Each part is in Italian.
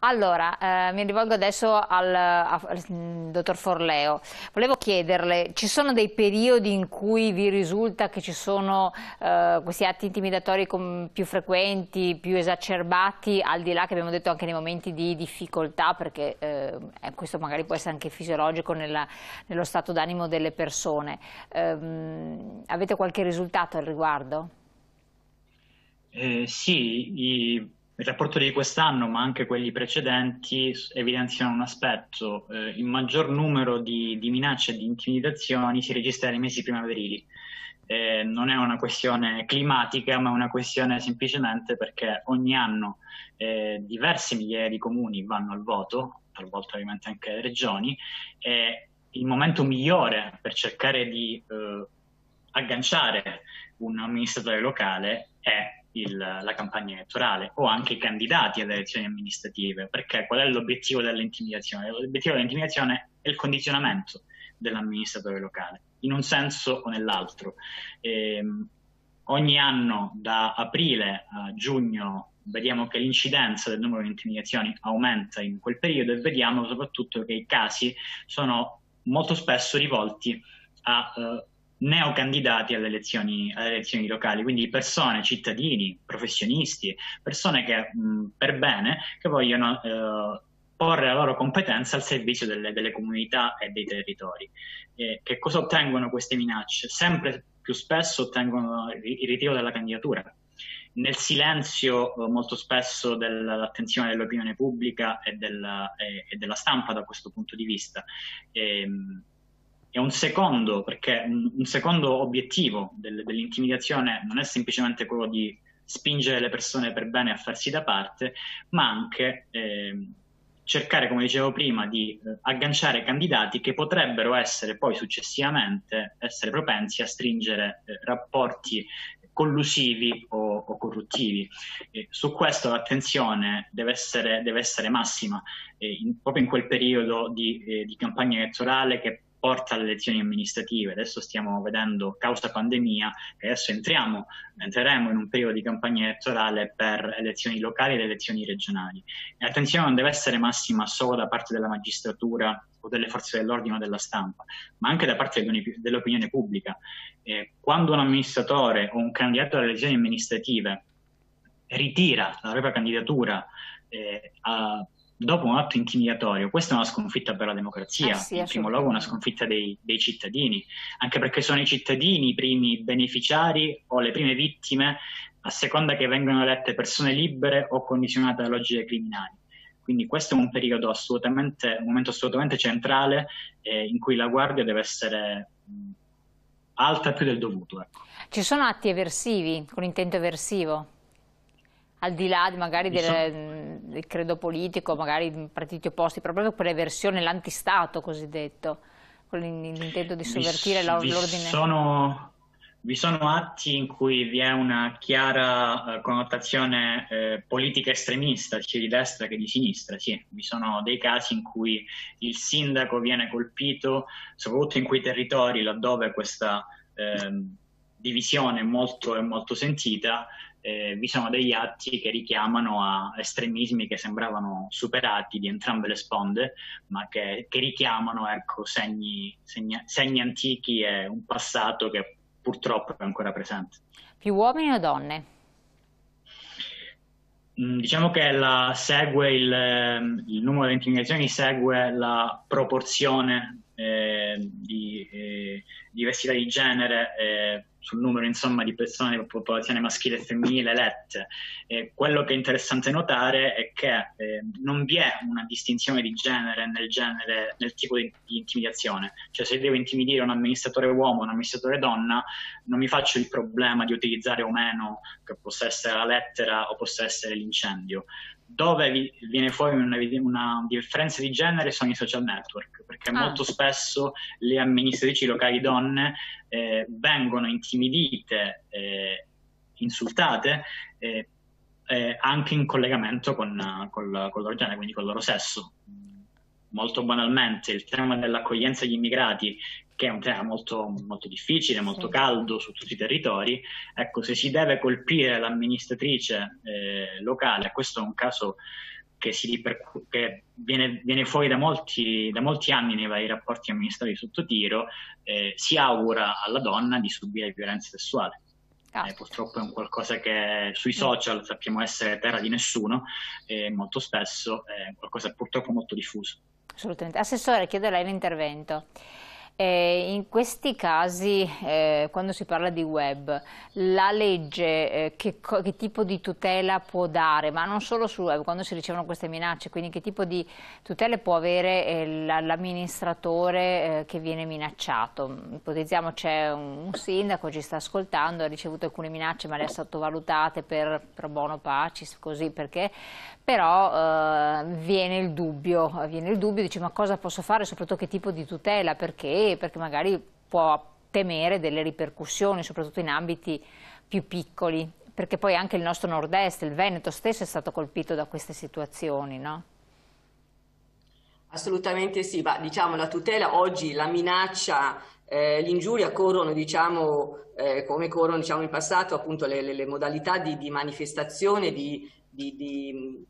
Allora, eh, mi rivolgo adesso al, al, mm, dottor Forleo. Volevo chiederle, ci sono dei periodi in cui vi risulta che ci sono eh, questi atti intimidatori più frequenti, più esacerbati, al di là che abbiamo detto anche nei momenti di difficoltà, perché eh, questo magari può essere anche fisiologico nella, nello stato d'animo delle persone. Ehm, avete qualche risultato al riguardo? Eh, sì, i il rapporto di quest'anno, ma anche quelli precedenti, evidenziano un aspetto. Eh, il maggior numero di, di, minacce e di intimidazioni si registra nei mesi primaverili. Eh, non è una questione climatica, ma una questione semplicemente perché ogni anno eh, diverse migliaia di comuni vanno al voto, talvolta ovviamente anche le regioni, e il momento migliore per cercare di eh, agganciare un amministratore locale è il, la campagna elettorale o anche i candidati alle elezioni amministrative, perché qual è l'obiettivo dell'intimidazione? L'obiettivo dell'intimidazione è il condizionamento dell'amministratore locale, in un senso o nell'altro. E, ehm, ogni anno da aprile a giugno vediamo che l'incidenza del numero di intimidazioni aumenta in quel periodo e vediamo soprattutto che i casi sono molto spesso rivolti a uh, neocandidati alle elezioni, alle elezioni locali, quindi persone, cittadini, professionisti, persone che mh, per bene che vogliono eh, porre la loro competenza al servizio delle, delle comunità e dei territori. Eh, che cosa ottengono queste minacce? Sempre più spesso ottengono il ritiro della candidatura. Nel silenzio eh, molto spesso dell'attenzione dell'opinione pubblica e, del, e, e, della stampa da questo punto di vista. E, ehm, è un secondo, perché un, secondo obiettivo del, dell'intimidazione non è semplicemente quello di spingere le persone per bene a farsi da parte, ma anche eh, cercare, come dicevo prima, di eh, agganciare candidati che potrebbero essere poi successivamente essere propensi a stringere eh, rapporti collusivi o, o corruttivi. E su questo l'attenzione deve essere, deve essere massima, eh, in, proprio in quel periodo di, eh, di campagna elettorale che porta alle elezioni amministrative. Adesso stiamo vedendo, causa pandemia, che adesso entriamo, entreremo in un periodo di campagna elettorale per elezioni locali ed elezioni regionali. E l'attenzione non deve essere massima solo da parte della magistratura o delle forze dell'ordine o della stampa, ma anche da parte dell'opinione pubblica. Eh, quando un amministratore o un candidato alle elezioni amministrative ritira la propria candidatura eh, a, dopo un atto intimidatorio, questa è una sconfitta per la democrazia, ah, sì, in primo luogo una sconfitta dei, dei, cittadini, anche perché sono i cittadini i primi beneficiari o le prime vittime a seconda che vengano elette persone libere o condizionate da logiche criminali. Quindi questo è un periodo assolutamente, un momento assolutamente centrale eh, in cui la guardia deve essere alta più del dovuto. Ecco. Ci sono atti eversivi, con intento eversivo? Al di là magari del, del, credo politico, magari partiti opposti, proprio per l'eversione, l'antistato cosiddetto, con l'intento di sovvertire l'ordine. Sono, vi sono atti in cui vi è una chiara uh, connotazione uh, politica estremista, sia di destra che di sinistra, sì. Vi sono dei casi in cui il sindaco viene colpito, soprattutto in quei territori laddove questa uh, divisione molto, è molto sentita, eh, vi sono degli atti che richiamano a estremismi che sembravano superati di entrambe le sponde, ma che, che richiamano ecco, segni, segni, segni antichi e un passato che purtroppo è ancora presente. Più uomini o donne? Mm, diciamo che la, segue il, il, numero di intimidazioni segue la proporzione di eh, diversità di genere eh, sul numero insomma, di persone di popolazione maschile e femminile elette. Eh, quello che è interessante notare è che eh, non vi è una distinzione di genere nel, genere, nel tipo di, di, intimidazione. Cioè se devo intimidire un amministratore uomo o un amministratore donna, non mi faccio il problema di utilizzare o meno, che possa essere la lettera o possa essere l'incendio dove viene fuori una, una, differenza di genere sono i social network, perché ah. molto spesso le amministratrici locali donne eh, vengono intimidite, eh, insultate, eh, eh anche in collegamento con, con, con, loro genere, quindi con il loro sesso. Molto banalmente, il tema dell'accoglienza agli immigrati che è un tema molto, molto difficile, molto caldo su tutti i territori, ecco, se si deve colpire l'amministratrice eh, locale, questo è un caso che, ripercu- che viene, viene, fuori da molti, da molti, anni nei vari rapporti amministrativi sotto tiro, eh, si augura alla donna di subire violenza sessuale. Eh, purtroppo è un qualcosa che sui social sappiamo essere terra di nessuno e molto spesso è qualcosa purtroppo molto diffuso. Assolutamente. Assessore, chiedo a lei l'intervento. Eh, in questi casi, eh, quando si parla di web, la legge eh, che, che, tipo di tutela può dare, ma non solo sul web, quando si ricevono queste minacce, quindi che tipo di tutele può avere eh, l'amministratore eh, che viene minacciato? Ipotizziamo c'è un, un, sindaco, ci sta ascoltando, ha ricevuto alcune minacce ma le ha sottovalutate per pro bono pacis, così perché, però eh, viene il dubbio, viene il dubbio, dice ma cosa posso fare, soprattutto che tipo di tutela, perché perché magari può temere delle ripercussioni, soprattutto in ambiti più piccoli, perché poi anche il nostro nord-est, il Veneto stesso è stato colpito da queste situazioni, no? Assolutamente sì, ma diciamo la tutela oggi, la minaccia, eh, l'ingiuria corrono diciamo, eh, come corrono diciamo, in passato appunto le, le, le modalità di, di manifestazione, di, di, di,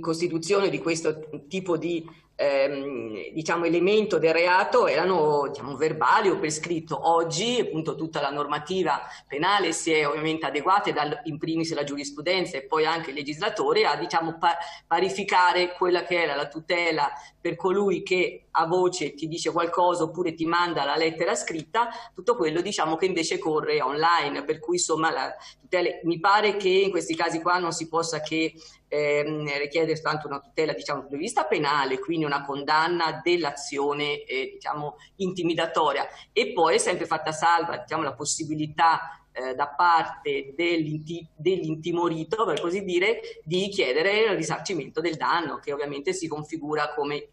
costituzione di questo tipo di ehm, diciamo, elemento del reato erano diciamo, verbali o per scritto. Oggi appunto tutta la normativa penale si è ovviamente adeguata, dal, in primis la giurisprudenza e poi anche il legislatore, a diciamo, pa parificare quella che era la tutela per colui che a voce ti dice qualcosa oppure ti manda la lettera scritta, tutto quello diciamo che invece corre online, per cui insomma la tutela, mi pare che in questi casi qua non si possa che ehm, richiedere soltanto una tutela diciamo dal punto di vista penale, quindi una condanna dell'azione eh, diciamo intimidatoria. E poi è sempre fatta salva diciamo la possibilità eh, da parte dell'inti- dell'intimorito, per così dire, di chiedere il risarcimento del danno, che ovviamente si configura come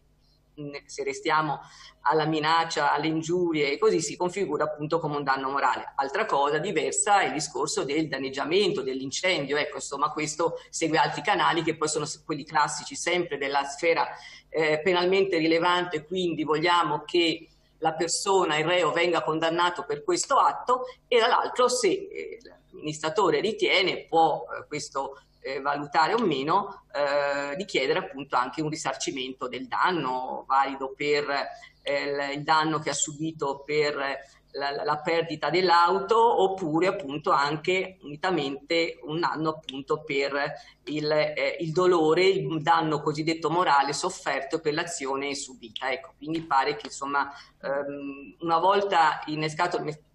se restiamo alla minaccia, alle ingiurie e così si configura appunto come un danno morale. Altra cosa diversa è il discorso del danneggiamento, dell'incendio, ecco insomma questo segue altri canali che poi sono quelli classici sempre della sfera eh, penalmente rilevante, quindi vogliamo che la persona, il reo, venga condannato per questo atto e dall'altro se eh, l'amministratore ritiene può eh, questo eh, valutare o meno eh, di chiedere appunto anche un risarcimento del danno valido per eh, il danno che ha subito per la, la perdita dell'auto oppure appunto anche unitamente un danno appunto per il, eh, il, dolore, il danno cosiddetto morale sofferto per l'azione subita. Ecco, quindi pare che insomma ehm, una volta innescato il meccanismo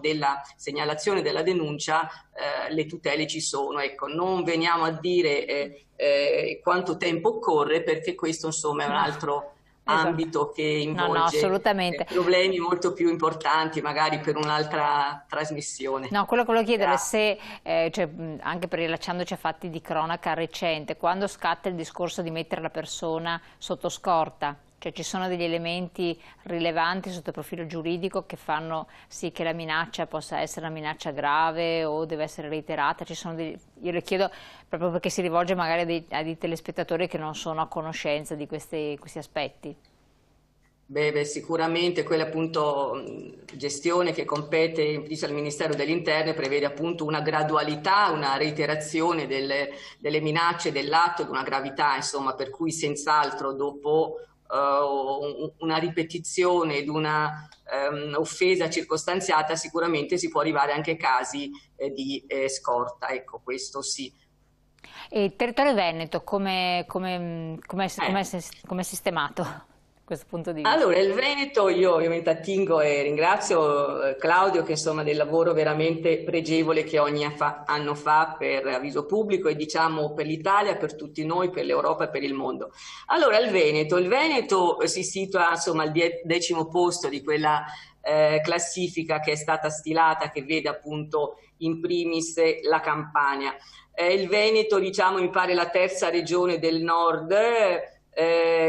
della segnalazione della denuncia eh, le tutele ci sono. Ecco, non veniamo a dire eh, eh, quanto tempo occorre perché questo insomma è un altro esatto. ambito che involge no, no, eh, problemi molto più importanti magari per un'altra trasmissione. No, quello che volevo chiedere è se, eh, cioè, anche per rilacciandoci a fatti di cronaca recente, quando scatta il discorso di mettere la persona sotto scorta, cioè ci sono degli elementi rilevanti sotto il profilo giuridico che fanno sì che la minaccia possa essere una minaccia grave o deve essere reiterata, degli... io le chiedo proprio perché si rivolge magari a dei, a dei telespettatori che non sono a conoscenza di questi, questi aspetti. Beh, beh, sicuramente quella appunto gestione che compete al Ministero dell'Interno prevede appunto una gradualità, una reiterazione delle, delle minacce dell'atto, di una gravità, insomma, per cui senz'altro dopo uh, una ripetizione di una um, offesa circostanziata, sicuramente si può arrivare anche a casi eh, di eh, scorta. Ecco, questo sì. E il territorio veneto come, come, come, come è, è sistemato? Questo punto di vista? Allora, il Veneto io ovviamente attingo e ringrazio eh, Claudio che insomma del lavoro veramente pregevole che ogni anno fa per avviso pubblico e diciamo per l'Italia, per tutti noi, per l'Europa e per il mondo. Allora, il Veneto, il Veneto si situa insomma al decimo posto di quella eh, classifica che è stata stilata che vede appunto in primis la Campania. Eh, il Veneto, diciamo, mi pare la terza regione del nord eh,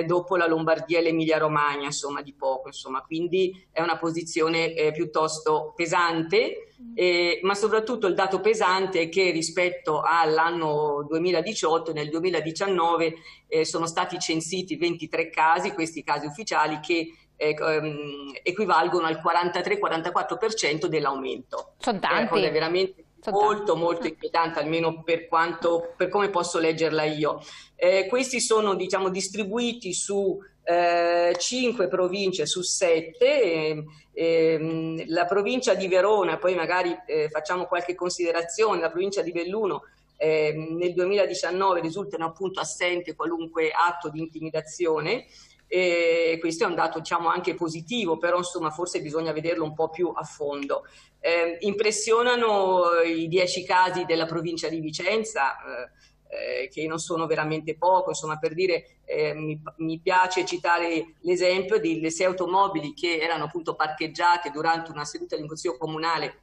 dopo la Lombardia e l'Emilia Romagna, insomma, di poco, insomma, quindi è una posizione eh, piuttosto pesante, eh, ma soprattutto il dato pesante è che rispetto all'anno 2018, nel 2019 eh, sono stati censiti 23 casi, questi casi ufficiali, che eh, ehm, equivalgono al 43-44% dell'aumento. Sono tanti. Eh, veramente molto molto inquietante, almeno per, quanto, per come posso leggerla io. Eh, questi sono diciamo, distribuiti su eh, 5 province su 7, eh, ehm, la provincia di Verona, poi magari eh, facciamo qualche considerazione, la provincia di Belluno ehm, nel 2019 risultano appunto assente qualunque atto di intimidazione, e questo è un dato diciamo anche positivo, però insomma forse bisogna vederlo un po' più a fondo. Eh, impressionano i dieci casi della provincia di Vicenza, eh, eh, che non sono veramente poco, insomma per dire eh, mi, mi, piace citare l'esempio delle sei automobili che erano appunto parcheggiate durante una seduta di un consiglio comunale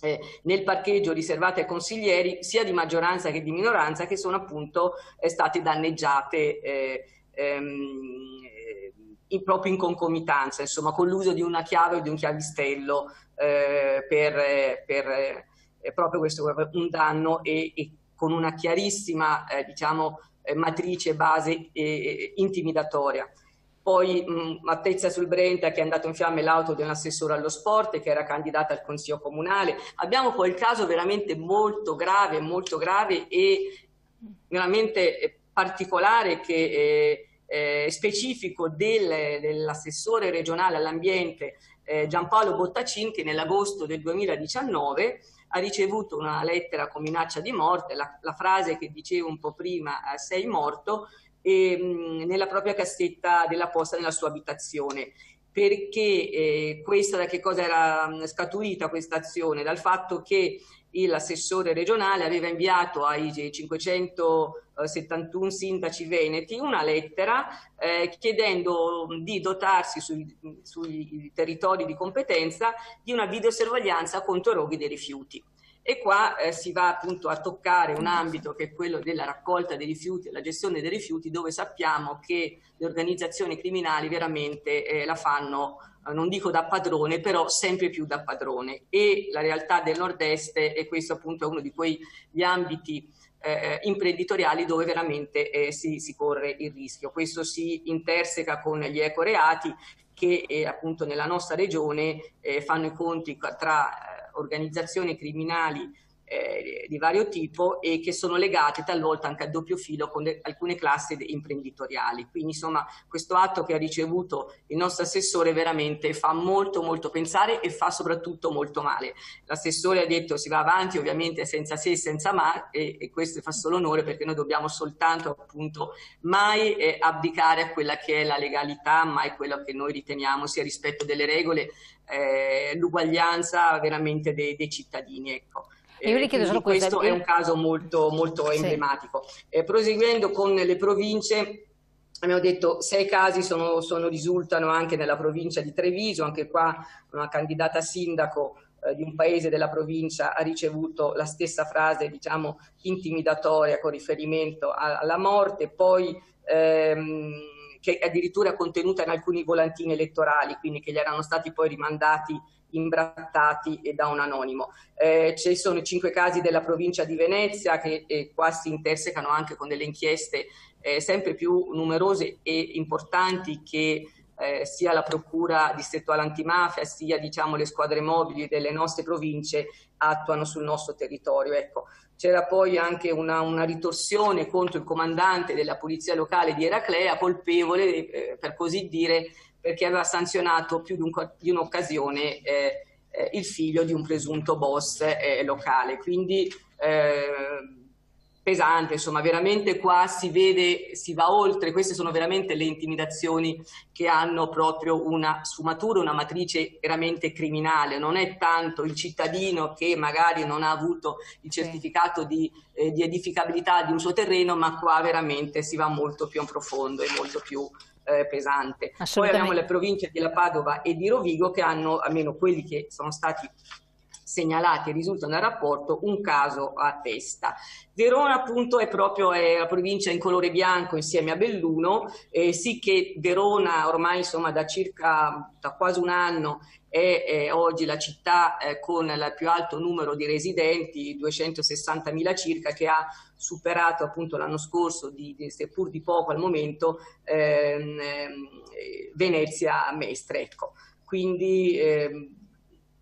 eh, nel parcheggio riservato ai consiglieri sia di maggioranza che di minoranza che sono appunto eh, state danneggiate eh, ehm, in, proprio in concomitanza, insomma, con l'uso di una chiave o di un chiavistello eh, per, per eh, proprio questo un danno e, e con una chiarissima eh, diciamo, eh, matrice base eh, intimidatoria. Poi Mattezza sul Brenta che è andato in fiamme l'auto di un assessore allo sport che era candidata al Consiglio Comunale. Abbiamo poi il caso veramente molto grave, molto grave e veramente eh, particolare che eh, specifico del, dell'assessore regionale all'ambiente eh, Giampaolo Bottacin che nell'agosto del 2019 ha ricevuto una lettera con minaccia di morte, la, la frase che dicevo un po' prima, eh, sei morto, e, mh, nella propria cassetta della posta nella sua abitazione perché eh, questa da che cosa era scaturita questa azione? Dal fatto che l'assessore regionale aveva inviato ai 571 sindaci veneti una lettera eh, chiedendo di dotarsi sui, sui territori di competenza di una videosorveglianza contro roghi dei rifiuti. E qua eh, si va appunto a toccare un ambito che è quello della raccolta dei rifiuti e la gestione dei rifiuti dove sappiamo che le organizzazioni criminali veramente eh, la fanno eh, non dico da padrone, però sempre più da padrone. E la realtà del nord-est e questo appunto è uno di quegli ambiti eh, imprenditoriali dove veramente eh, si, si, corre il rischio. Questo si interseca con gli ecoreati che eh, appunto nella nostra regione eh, fanno i conti tra organizzazioni criminali eh, di vario tipo e che sono legate talvolta anche a doppio filo con de- alcune classi imprenditoriali. Quindi insomma questo atto che ha ricevuto il nostro assessore veramente fa molto molto pensare e fa soprattutto molto male. L'assessore ha detto si va avanti ovviamente senza se e senza ma e, e questo fa solo onore perché noi dobbiamo soltanto appunto mai eh, abdicare a quella che è la legalità, mai quello che noi riteniamo sia rispetto delle regole, eh, l'uguaglianza veramente dei, dei cittadini. Ecco. Io vi chiedo solo questo è un caso molto, molto emblematico. Sì. Eh, proseguendo con le province, abbiamo detto sei casi sono, sono, risultano anche nella provincia di Treviso, anche qua una candidata sindaco eh, di un paese della provincia ha ricevuto la stessa frase diciamo intimidatoria con riferimento a, alla morte, poi ehm, che addirittura contenuta in alcuni volantini elettorali, quindi che gli erano stati poi rimandati imbrattati da un anonimo. Eh, ci sono cinque casi della provincia di Venezia che eh, qua si intersecano anche con delle inchieste eh, sempre più numerose e importanti che eh, sia la Procura distrettuale antimafia sia diciamo, le squadre mobili delle nostre province attuano sul nostro territorio. Ecco. C'era poi anche una, una, ritorsione contro il comandante della polizia locale di Eraclea, colpevole, eh, per così dire, perché aveva sanzionato più di, un'occasione eh, eh, il figlio di un presunto boss eh, locale. Quindi eh, pesante, insomma, veramente qua si vede, si va oltre, queste sono veramente le intimidazioni che hanno proprio una sfumatura, una matrice veramente criminale, non è tanto il cittadino che magari non ha avuto il certificato di, eh, di edificabilità di un suo terreno, ma qua veramente si va molto più in profondo e molto più eh, pesante. Poi abbiamo le province di La Padova e di Rovigo che hanno, almeno quelli che sono stati segnalati risultano nel rapporto un caso a testa. Verona appunto è proprio è la provincia in colore bianco insieme a Belluno, eh, sì che Verona ormai insomma da circa da quasi un anno è, è oggi la città eh, con il più alto numero di residenti, 260.000 circa, che ha superato appunto l'anno scorso, di, di, seppur di poco al momento, ehm, eh, Venezia Mestre. Ecco. Quindi ehm,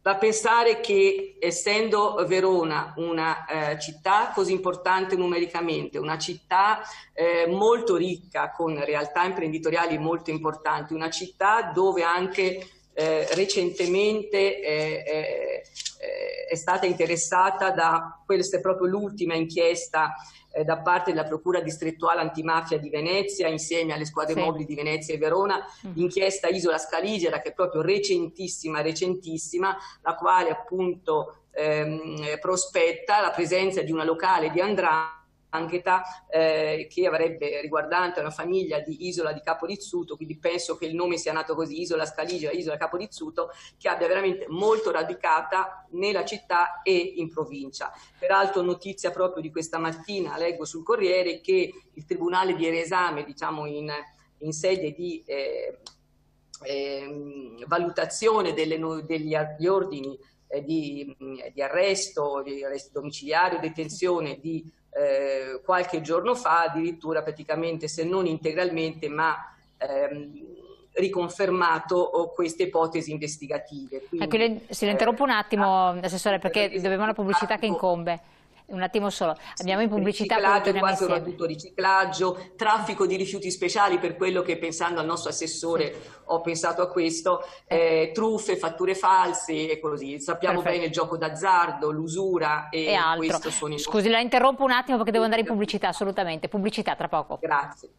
da pensare che essendo Verona una eh, città così importante numericamente, una città eh, molto ricca con realtà imprenditoriali molto importanti, una città dove anche eh, recentemente eh, eh, è stata interessata da, questa è proprio l'ultima inchiesta eh, da parte della Procura distrettuale antimafia di Venezia insieme alle squadre sì. mobili di Venezia e Verona, mm. l'inchiesta Isola Scaligera che è proprio recentissima, recentissima, la quale appunto ehm, prospetta la presenza di una locale di Andrà Angheta eh, che avrebbe riguardante una famiglia di Isola di Caporizzuto, quindi penso che il nome sia nato così, Isola Scaligia, Isola Caporizzuto, che abbia veramente molto radicata nella città e in provincia. Peraltro notizia proprio di questa mattina, leggo sul Corriere, che il Tribunale di Eresame, diciamo in, in sede di eh, eh, valutazione delle, degli ordini eh, di, di, arresto, di arresto domiciliario, detenzione di eh, qualche giorno fa addirittura praticamente se non integralmente ma ehm, riconfermato queste ipotesi investigative. Quindi, ecco, se le interrompo un attimo, eh, Assessore, perché dobbiamo la pubblicità che incombe. Un attimo solo, abbiamo in pubblicità riciclaggio, qua soprattutto riciclaggio, traffico di rifiuti speciali per quello che pensando al nostro assessore ho pensato a questo, eh, truffe, fatture false e così. Sappiamo Perfetto. bene il gioco d'azzardo, l'usura e, e altro. Scusi, la interrompo un attimo perché devo andare in pubblicità, assolutamente. Pubblicità tra poco. Grazie.